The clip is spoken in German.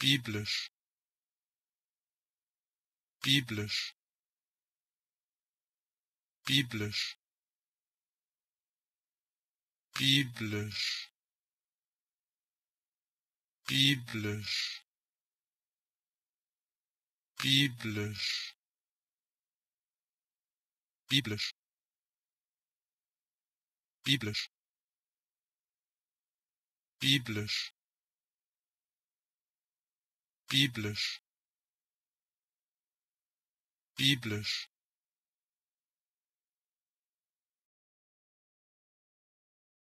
biblisch. Biblisch. Biblisch. Biblisch. Biblisch. Biblisch. Biblisch. Biblisch. Biblisch biblisch. Biblisch